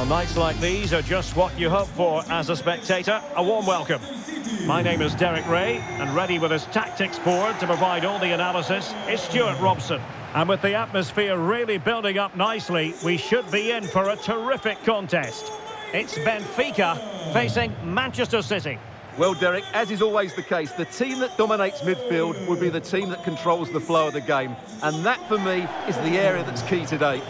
Well, nights like these are just what you hope for as a spectator. A warm welcome. My name is Derek Ray, and ready with his tactics board to provide all the analysis is Stuart Robson. And with the atmosphere really building up nicely, we should be in for a terrific contest. It's Benfica facing Manchester City. Well, Derek, as is always the case, the team that dominates midfield would be the team that controls the flow of the game. And that, for me, is the area that's key today.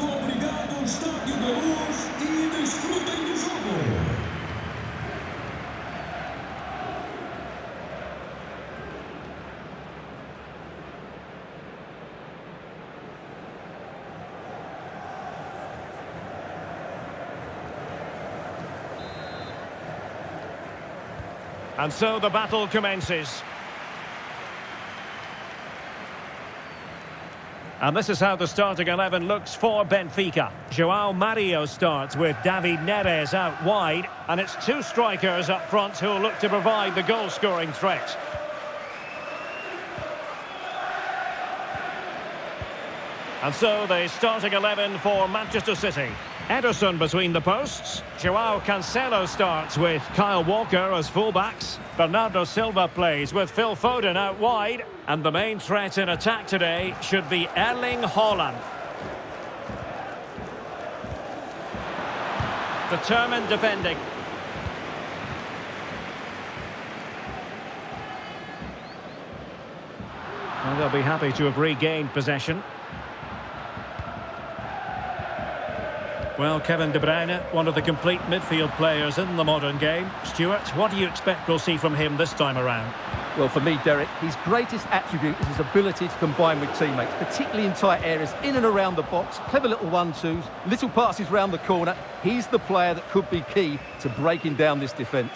Muito obrigado, Estádio da Luz, e desfrutem do jogo. And so the battle commences. And this is how the starting 11 looks for Benfica. Joao Mario starts with David Neres out wide. And it's two strikers up front who look to provide the goal-scoring threat. And so the starting 11 for Manchester City. Ederson between the posts. Joao Cancelo starts with Kyle Walker as fullbacks. Bernardo Silva plays with Phil Foden out wide. And the main threat in attack today should be Erling Haaland. Determined defending. Well, they'll be happy to have regained possession. Well, Kevin De Bruyne, one of the complete midfield players in the modern game. Stuart, what do you expect we'll see from him this time around? Well, for me, Derek, his greatest attribute is his ability to combine with teammates, particularly in tight areas, in and around the box, clever little one-twos, little passes round the corner. He's the player that could be key to breaking down this defence.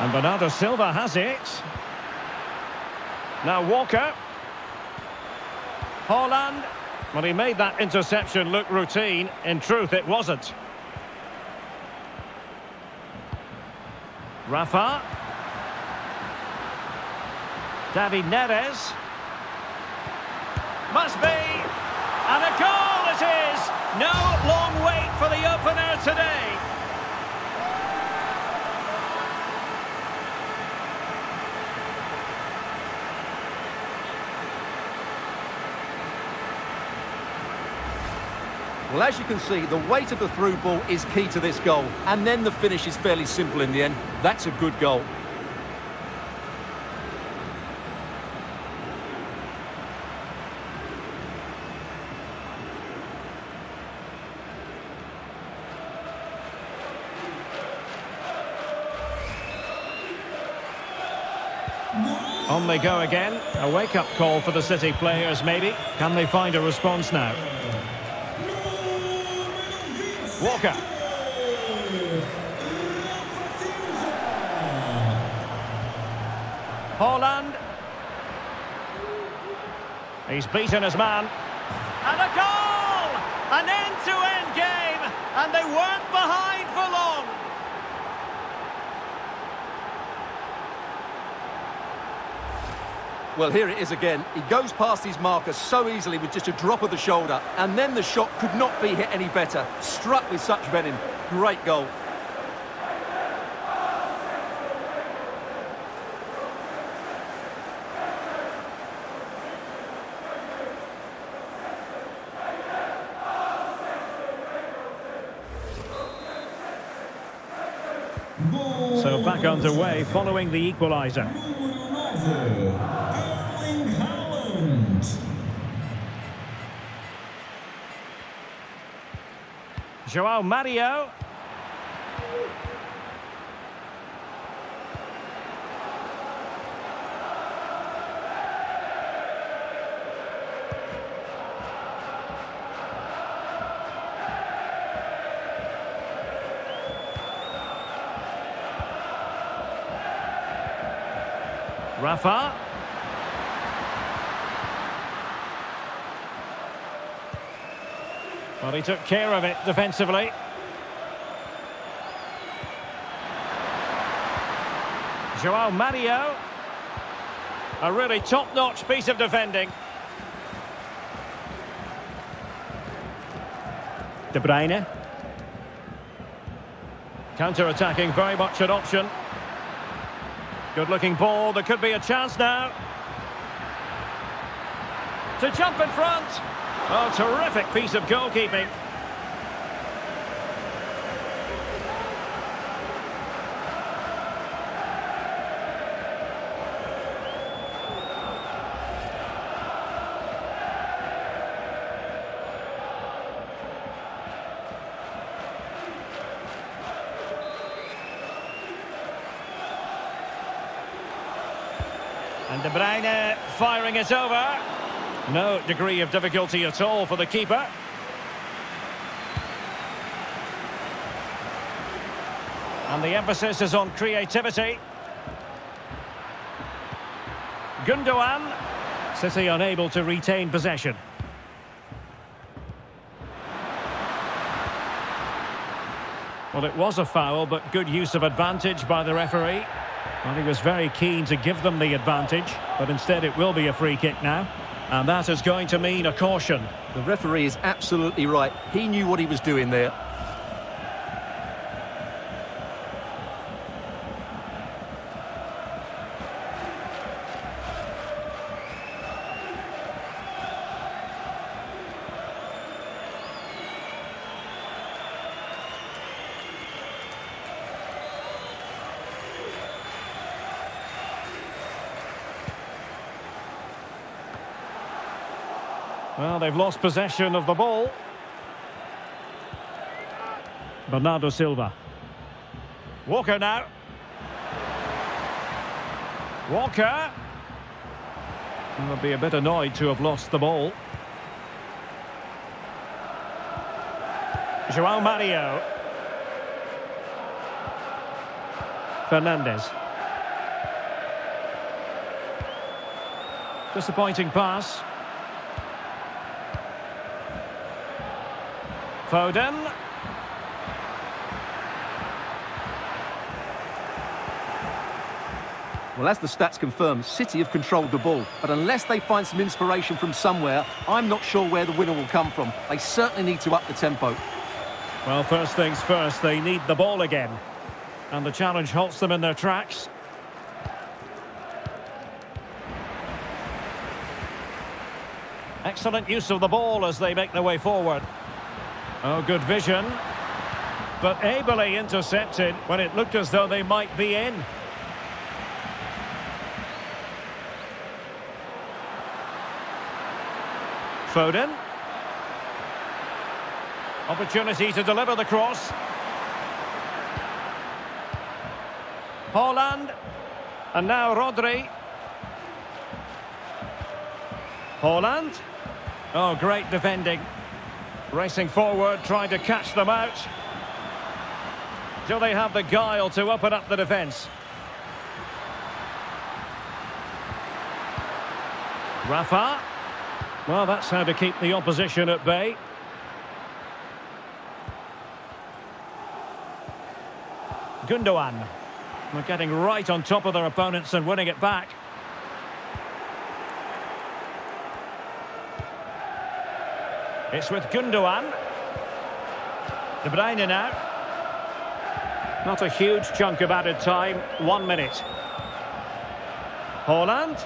And Bernardo Silva has it. Now Walker. Haaland. Well, he made that interception look routine. In truth, it wasn't. Rafa. David Neres. Must be. And a goal it is. No long wait for the opener today. Well, as you can see, the weight of the through ball is key to this goal. And then the finish is fairly simple in the end. That's a good goal. On they go again. A wake-up call for the City players, maybe. Can they find a response now? Walker. Haaland. He's beaten his man. And a goal! An end-to-end game, and they weren't behind for long. Well, here it is again. He goes past his marker so easily with just a drop of the shoulder. And then the shot could not be hit any better. Struck with such venom. Great goal. So back underway following the equaliser. Joao Mario. Rafa. Well, he took care of it defensively. Joao Mario. A really top-notch piece of defending. De Bruyne. Counter-attacking, very much an option. Good-looking ball, there could be a chance now. To jump in front. Oh, terrific piece of goalkeeping. And De Bruyne firing it over. No degree of difficulty at all for the keeper. And the emphasis is on creativity. Gundogan. City unable to retain possession. Well, it was a foul, but good use of advantage by the referee. Well, he was very keen to give them the advantage, but instead it will be a free kick now. And that is going to mean a caution. The referee is absolutely right. He knew what he was doing there. Well, they've lost possession of the ball. Bernardo Silva. Walker now. Walker. Will be a bit annoyed to have lost the ball. Joao Mario. Fernandez. Disappointing pass. Foden. Well, as the stats confirm, City have controlled the ball. But unless they find some inspiration from somewhere, I'm not sure where the winner will come from. They certainly need to up the tempo. Well, first things first, they need the ball again. And the challenge halts them in their tracks. Excellent use of the ball as they make their way forward. Oh, good vision. But ably intercepted when it looked as though they might be in. Foden. Opportunity to deliver the cross. Haaland. And now Rodri. Haaland. Oh, great defending. Racing forward, trying to catch them out. Do they have the guile to open up the defence? Rafa. Well, that's how to keep the opposition at bay. Gundogan. They're getting right on top of their opponents and winning it back. It's with Gundogan. De Bruyne now. Not a huge chunk of added time. One minute. Haaland.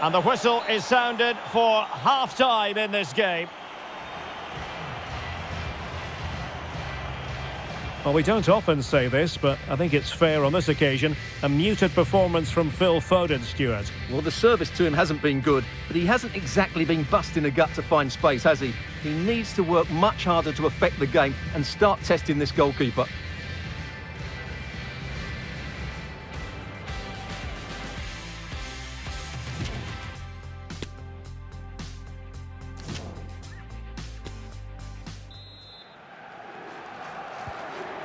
And the whistle is sounded for half-time in this game. Well, we don't often say this, but I think it's fair on this occasion. A muted performance from Phil Foden, Stuart. Well, the service to him hasn't been good, but he hasn't exactly been busting a gut to find space, has he? He needs to work much harder to affect the game and start testing this goalkeeper.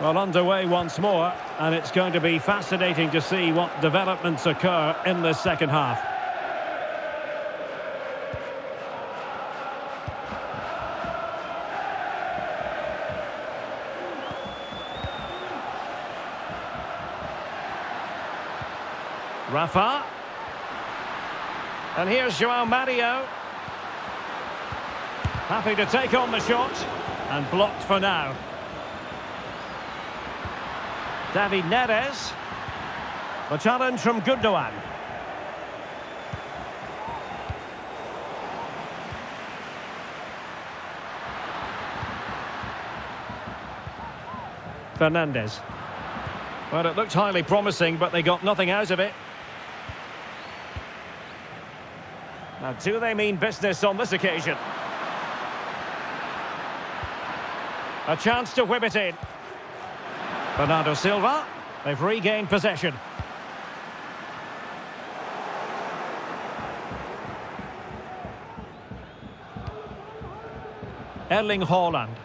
Well, underway once more, and it's going to be fascinating to see what developments occur in the second half. Rafa. And here's Joao Mario. Happy to take on the shot, and blocked for now. David Neres. The challenge from Gundogan. Fernandez. Well, it looked highly promising, but they got nothing out of it. Now, do they mean business on this occasion? A chance to whip it in. Bernardo Silva. They've regained possession. Erling Haaland.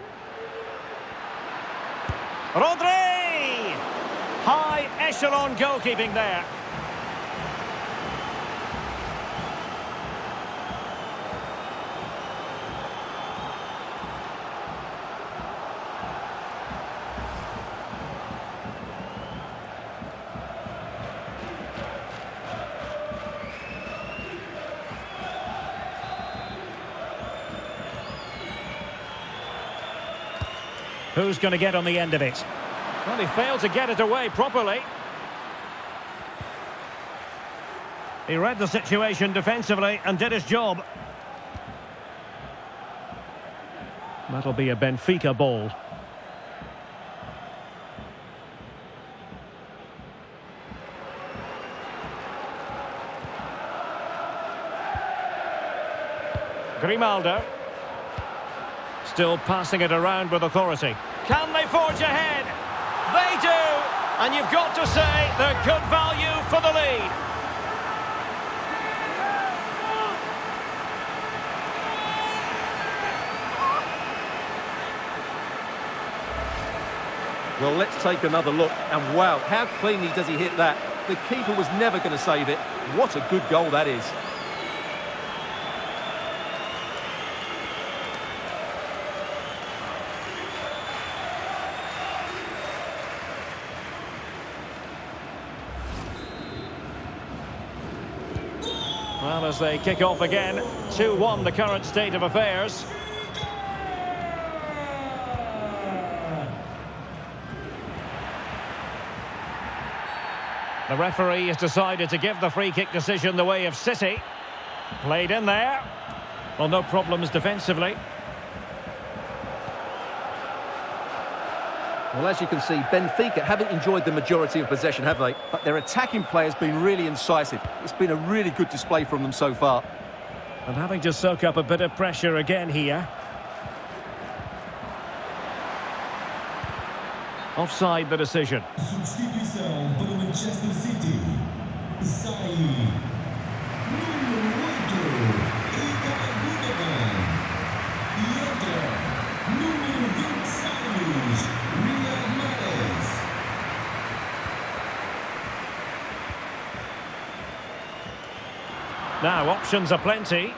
Rodri! High echelon goalkeeping there. Who's going to get on the end of it? Well, he failed to get it away properly. He read the situation defensively and did his job. That'll be a Benfica ball. Grimaldo. Still passing it around with authority. Can they forge ahead? They do! And you've got to say they're good value for the lead. Well, let's take another look. And wow, how cleanly does he hit that? The keeper was never going to save it. What a good goal that is. Well, as they kick off again, 2-1 the current state of affairs. The referee has decided to give the free kick decision the way of City. Played in there. Well, no problems defensively. Well, as you can see, Benfica haven't enjoyed the majority of possession, have they? But their attacking play has been really incisive. It's been a really good display from them so far. And having to soak up a bit of pressure again here. Offside the decision. Substituição para Manchester City. Sai. Now, options are plenty.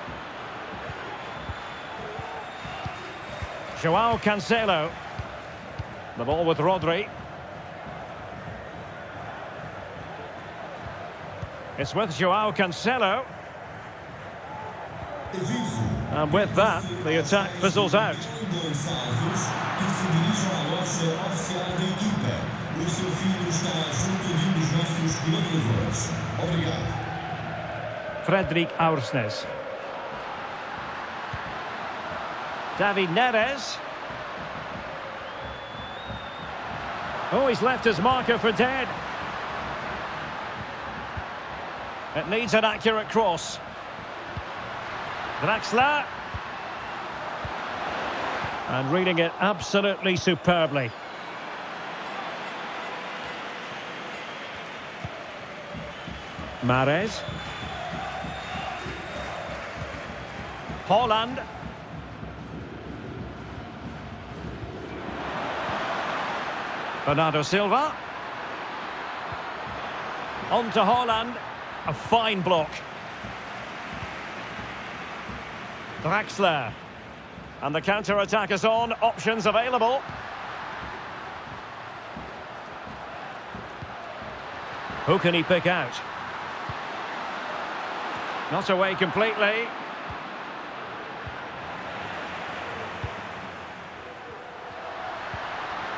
Joao Cancelo. The ball with Rodri. It's with Joao Cancelo. And with that, the attack fizzles out. Obrigado. Frederic Aursnes. David Neres. Oh, he's left his marker for dead. It needs an accurate cross. Draxler. And reading it absolutely superbly. Mahrez. Haaland. Bernardo Silva. On to Haaland. A fine block. Draxler. And the counter-attack is on. Options available. Who can he pick out? Not away completely.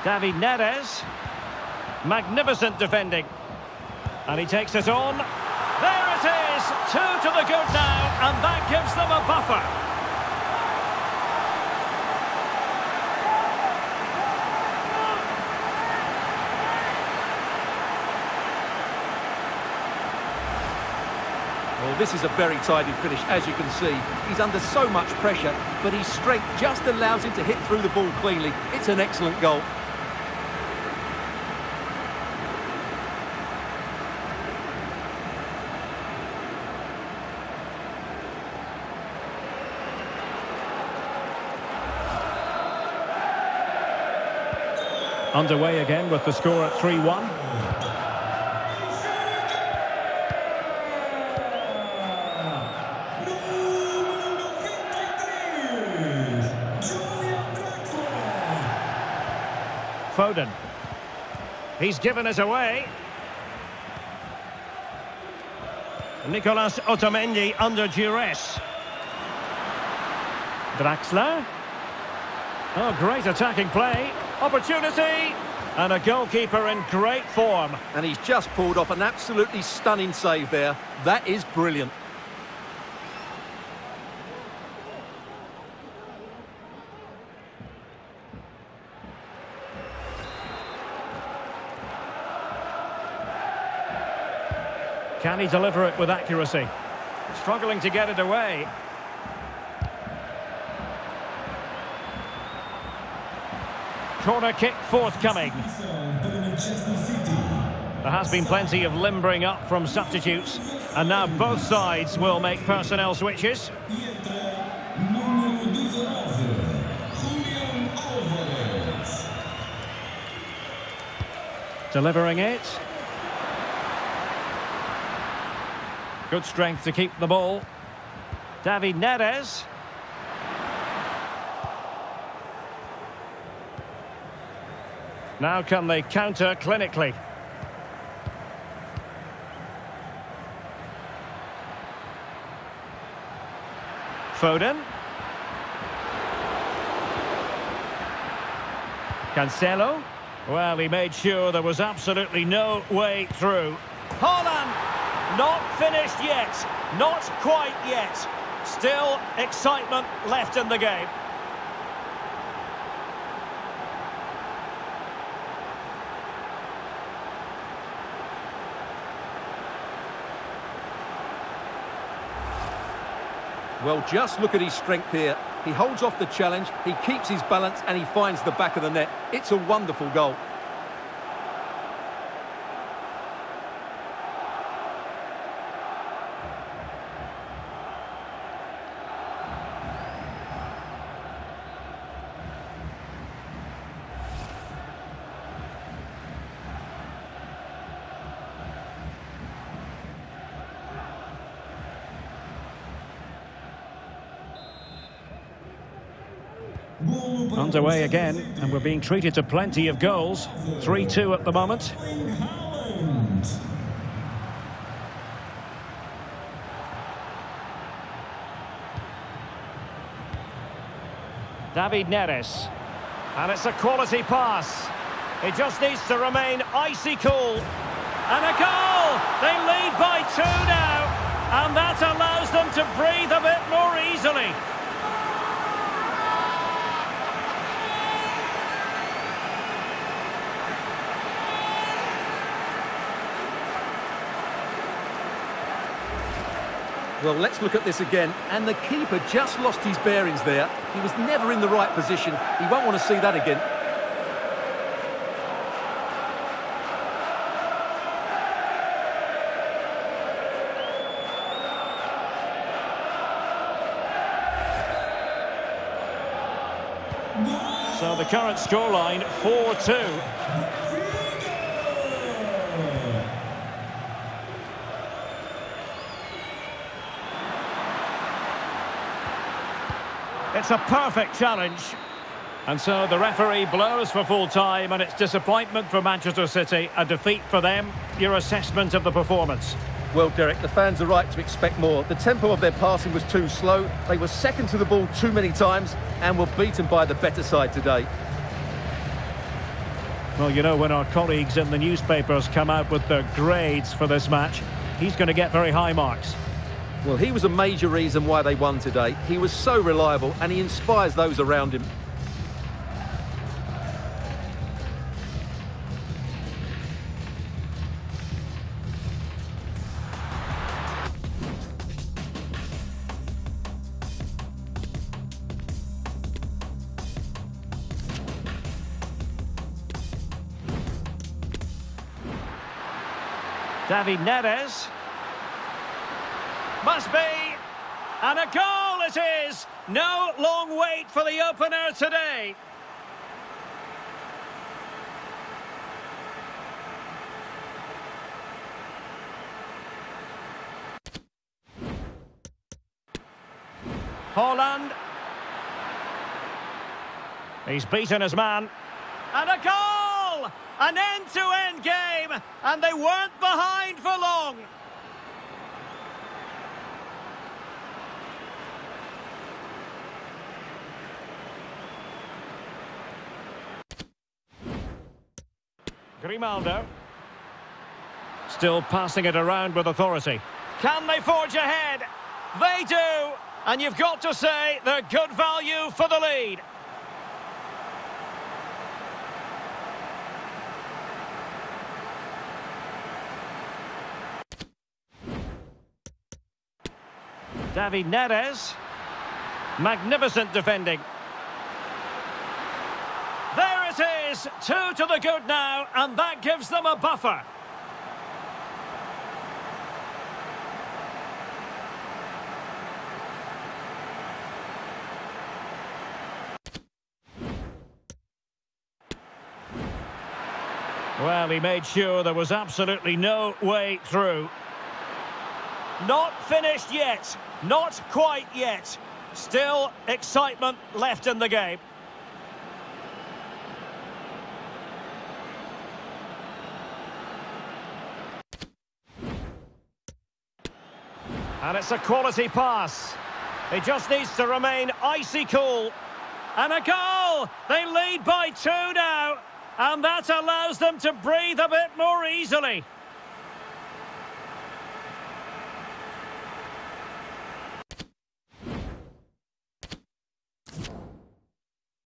David Neres. Magnificent defending. And he takes it on. There it is! Two to the good now, and that gives them a buffer. Well, this is a very tidy finish, as you can see. He's under so much pressure, but his strength just allows him to hit through the ball cleanly. It's an excellent goal. Underway again with the score at 3-1. Foden. He's given it away. Nicolas Otamendi under duress. Draxler. Oh, great attacking play. Opportunity. And a goalkeeper in great form. And he's just pulled off an absolutely stunning save there. That is brilliant. Can he deliver it with accuracy? Struggling to get it away. Corner kick forthcoming. There has been plenty of limbering up from substitutes. And now both sides will make personnel switches. Delivering it. Good strength to keep the ball. David Neres. Now can they counter clinically? Foden. Cancelo. Well, he made sure there was absolutely no way through. Haaland! Not finished yet. Not quite yet. Still excitement left in the game. Well, just look at his strength here. He holds off the challenge, he keeps his balance, and he finds the back of the net. It's a wonderful goal. Underway again, and we're being treated to plenty of goals. 3-2 at the moment. David Neres. And it's a quality pass. He just needs to remain icy cool. And a goal! They lead by two now. And that allows them to breathe a bit more easily. Well, let's look at this again. And the keeper just lost his bearings there. He was never in the right position. He won't want to see that again. So the current scoreline, 4-2. It's a perfect challenge. And so the referee blows for full time and it's disappointment for Manchester City, a defeat for them. Your assessment of the performance? Well, Derek, the fans are right to expect more. The tempo of their passing was too slow. They were second to the ball too many times and were beaten by the better side today. Well, you know, when our colleagues in the newspapers come out with their grades for this match, he's going to get very high marks. Well, he was a major reason why they won today. He was so reliable and he inspires those around him. David Neres. Must be. And a goal it is. No long wait for the opener today. Haaland. He's beaten his man. And a goal! An end-to-end -end game, and they weren't behind for long. Grimaldo. Still passing it around with authority. Can they forge ahead? They do! And you've got to say they're good value for the lead. David Neres. Magnificent defending. It is! Two to the good now, and that gives them a buffer. Well, he made sure there was absolutely no way through. Not finished yet. Not quite yet. Still excitement left in the game. And it's a quality pass. He just needs to remain icy cool. And a goal! They lead by two now. And that allows them to breathe a bit more easily.